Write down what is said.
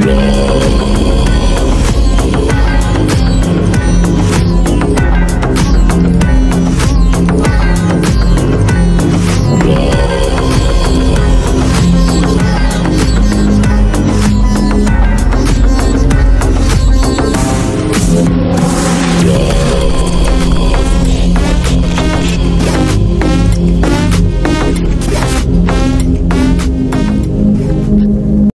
Não.